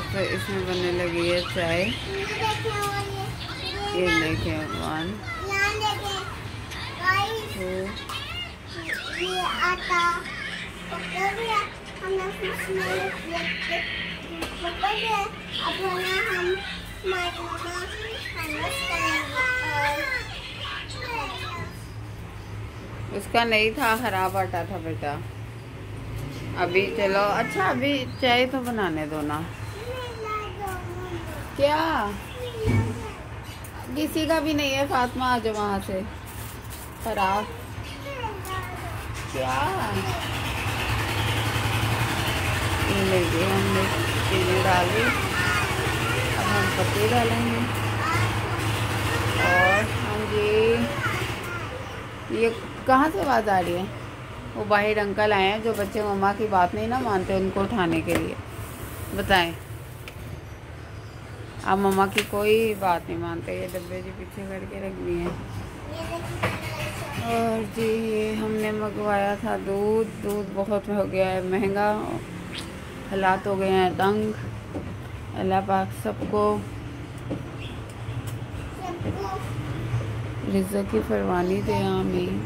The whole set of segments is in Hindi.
दोस्तों इसमें बनने लगी है चाय। ये देखें भगवान। ये आटा पकड़ लिया हमने उसमें पकड़ लिया अब ना हम माइक्रो कन्वर्ट करेंगे और उसका नहीं था, खराब आटा था बेटा। अभी चलो अच्छा अभी चाय तो बनाने दो ना। क्या? किसी का भी नहीं है, फातिमा, आ जाओ वहाँ से। खराब क्या? ये लेंगे हमने डाली। अब हम पत्ती डालेंगे। और हाँ जी, ये कहाँ से आवाज़ आ रही है? वो बाहर अंकल आए हैं, जो बच्चे मम्मा की बात नहीं ना मानते उनको उठाने के लिए। बताएँ। आप मम्मा की कोई बात नहीं मानते, ये डब्बे जी पीछे करके रख दिए हैं। और जी, ये हमने मंगवाया था दूध दूध बहुत हो गया है महँगा, हालात हो गए हैं तंग। अल्लाह पाक सबको रिजक की फरवानी दे, आमीन।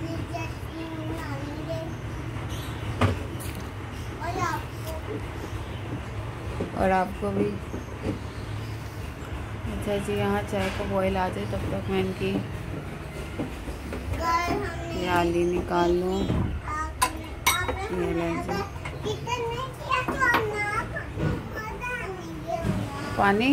और आपको भी अच्छा जी यहाँ चाय को बॉयल आ जाए तब तक मैं इनकी ये आली निकाल लूँ। ये पानी?